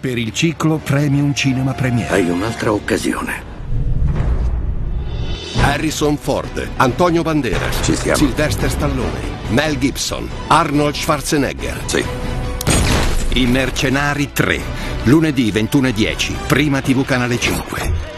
per il ciclo Premium Cinema Premiere. Hai un'altra occasione. Harrison Ford, Antonio Banderas, Ci siamo. Sylvester Stallone, Mel Gibson, Arnold Schwarzenegger. Sì. I Mercenari 3, lunedì 21.10, prima TV Canale 5.